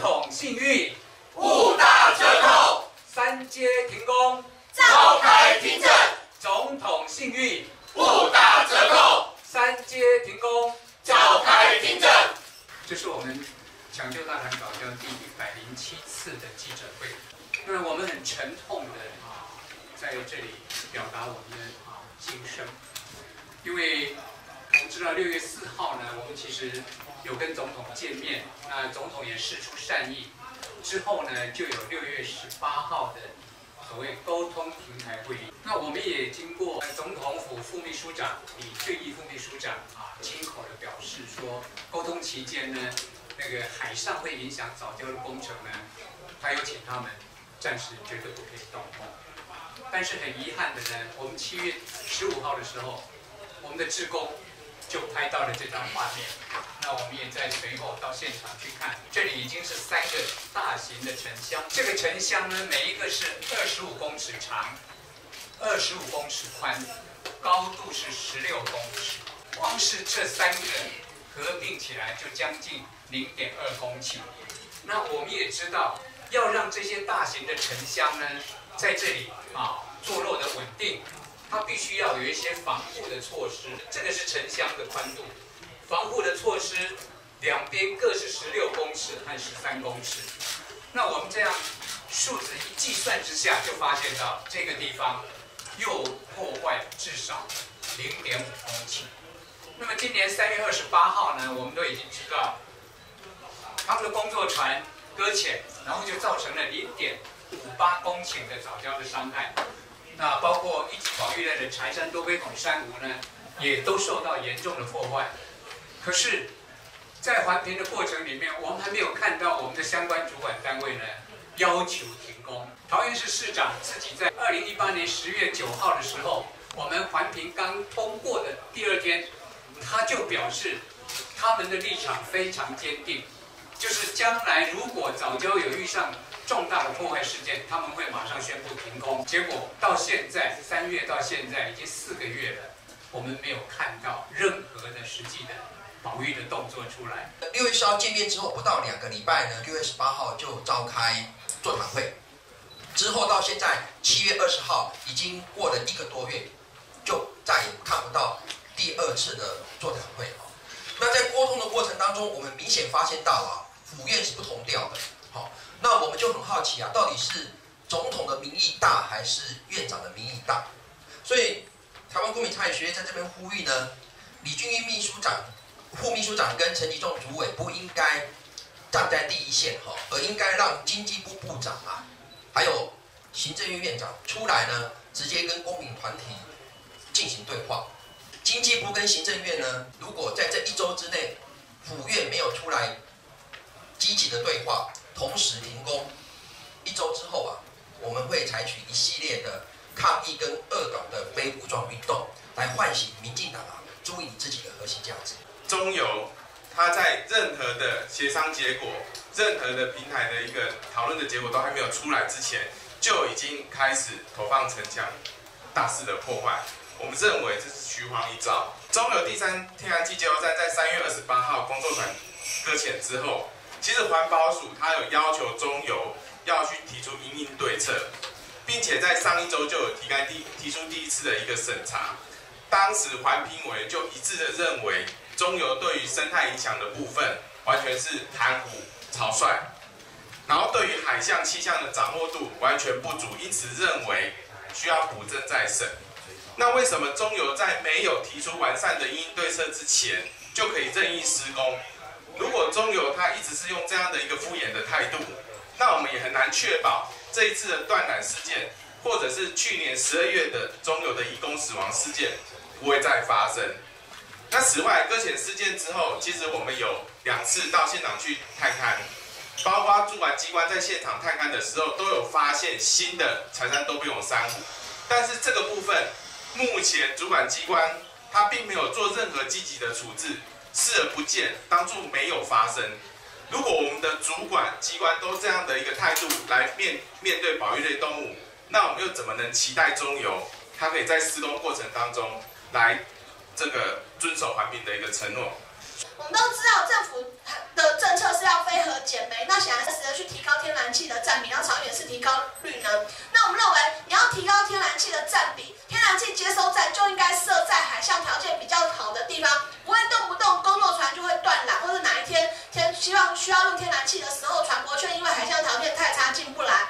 统信誉五大折扣，三阶停工，召开听证。总统信誉五大折扣，三阶停工，召开听证。这是我们抢救大谈早教第一百零七次的记者会。那我们很沉痛的啊，在这里表达我们的啊心声，因为我们知道六月四号呢，我们其实有跟总统见面，那总统也释出善意，之后呢就有六月十八号的所谓沟通平台会议。那我们也经过总统府副秘书长李俊义副秘书长啊亲口的表示说，沟通期间呢，那个海上会影响早教的工程呢，他有请他们暂时绝对不可以动工。但是很遗憾的呢，我们七月十五号的时候，我们的职工就拍到了这张画面。那我们也在随后到现场去看，这里已经是三个大型的沉箱。这个沉箱呢，每一个是二十五公尺长，二十五公尺宽，高度是十六公尺。光是这三个合并起来就将近零点二公顷。那我们也知道，要让这些大型的沉箱呢，在这里啊坐落的稳定，它必须要有一些防护的措施。这个是沉箱的宽度，防护的措施两边各是十六公尺和十三公尺。那我们这样数字一计算之下，就发现到这个地方又破坏至少零点五公顷。那么今年三月二十八号呢，我们都已经知道，他们的工作船搁浅，然后就造成了零点五八公顷的早礁的伤害。那包括一级保育类的柴山多杯孔珊瑚呢，也都受到严重的破坏。可是，在环评的过程里面，我们还没有看到我们的相关主管单位呢要求停工。桃园市市长自己在二零一八年十月九号的时候，我们环评刚通过的第二天，他就表示他们的立场非常坚定，就是将来如果早教有遇上重大的破坏事件，他们会马上宣布停工。结果到现在三月到现在已经四个月了，我们没有看到任何的实际的保育的动作出来。六月十号见面之后，不到两个礼拜呢，六月十八号就召开座谈会，之后到现在七月二十号，已经过了一个多月，就再也看不到第二次的座谈会。那在沟通的过程当中，我们明显发现到啊，府院是不同调的。好，那我们就很好奇啊，到底是总统的民意大，还是院长的民意大？所以台湾公民参与学院在这边呼吁呢，李俊英秘书长。副秘书长跟陈吉仲主委不应该站在第一线哈，而应该让经济部部长啊，还有行政院院长出来呢，直接跟公民团体进行对话。经济部跟行政院呢，如果在这一周之内，府院没有出来积极的对话，同时停工，一周之后啊，我们会采取一系列的抗议跟恶搞的非武装运动，来唤醒民进党啊，注意自己的核心价值。中油，它在任何的协商结果、任何的平台的一个讨论的结果都还没有出来之前，就已经开始投放城墙，大肆的破坏。我们认为这是虚晃一招。中油第三天然气接收站在三月二十八号工作船搁浅之后，其实环保署它有要求中油要去提出应应对策，并且在上一周就有提开第提出第一次的一个审查。当时环评委就一致的认为。中油对于生态影响的部分完全是含糊草率，然后对于海象气象的掌握度完全不足，因此认为需要补正再审。那为什么中油在没有提出完善的应对策之前就可以任意施工？如果中油它一直是用这样的一个敷衍的态度，那我们也很难确保这一次的断缆事件，或者是去年十二月的中油的移工死亡事件不会再发生。那此外，搁浅事件之后，其实我们有两次到现场去探勘，包括主管机关在现场探勘的时候，都有发现新的柴山都不用珊瑚。但是这个部分，目前主管机关他并没有做任何积极的处置，视而不见，当作没有发生。如果我们的主管机关都这样的一个态度来面面对保育类动物，那我们又怎么能期待中游它可以在施工过程当中来？这个遵守环评的一个承诺，我们都知道政府的政策是要非核减煤，那显然是的去提高天然气的占比，然后长远是提高绿能。那我们认为你要提高天然气的占比，天然气接收站就应该设在海象条件比较好的地方，不会动不动工作船就会断缆，或者哪一天天希望需要用天然气的时候，船舶却因为海象条件太差进不来。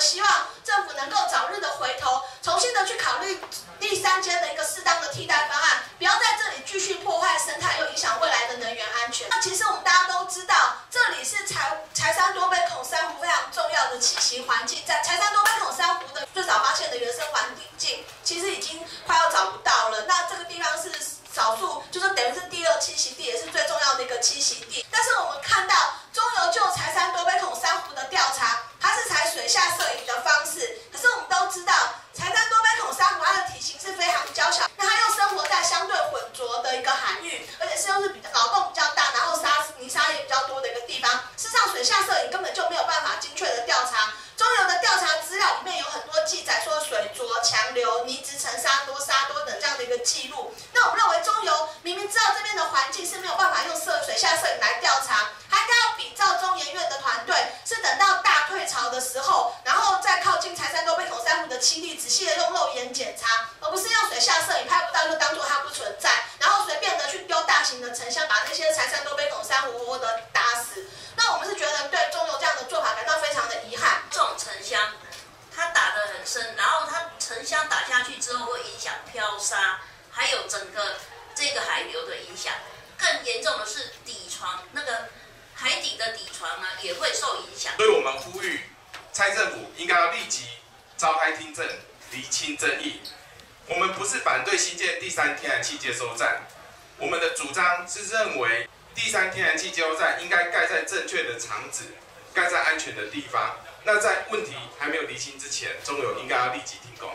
希望政府能够早日的回头，重新的去考虑第三间的一个适当的替代方案，不要在这里继续破坏生态，又影响未来的能源安全。那其实我们大家都知道，这里是柴柴山多杯孔珊瑚非常重要的栖息环境，在柴山多杯孔珊瑚的最早发现的原生环境，其实已经快要找不到了。那这个地方是少数，就是等于是第二栖息地，也是最重要的一个栖息地。但是我们看到中油就柴山多杯孔珊瑚的调查。它是采水下摄影的方式，可是我们都知道，柴山多杯孔珊瑚它的体型是非常娇小，那它又生活在相对浑浊的一个海域，而且是又是比较劳动比较大，然后沙泥沙也比较多的一个地方。事实上，水下摄影根本就没有办法精确的调查。中游的调查资料里面有很多记载说水浊、强流、泥质层沙多、沙多等这样的一个记录。那我们认为中游明明知道这边的环境是没有办法用摄水下摄影来调查，的栖地，仔细的用肉眼检查，而不是用水下摄影拍不到就当做它不存在，然后随便的去丢大型的沉箱，把那些柴山多杯孔珊瑚活活的打死。那我们是觉得对中油这样的做法感到非常的遗憾。这种沉箱，它打得很深，然后它沉箱打下去之后会影响漂沙，还有整个这个海流的影响。更严重的是底床那个海底的底床呢也会受影响。所以我们呼吁蔡政府应该要立即召开听证，厘清争议。我们不是反对新建第三天然气接收站，我们的主张是认为第三天然气接收站应该盖在正确的场址，盖在安全的地方。那在问题还没有厘清之前，中油应该要立即停工。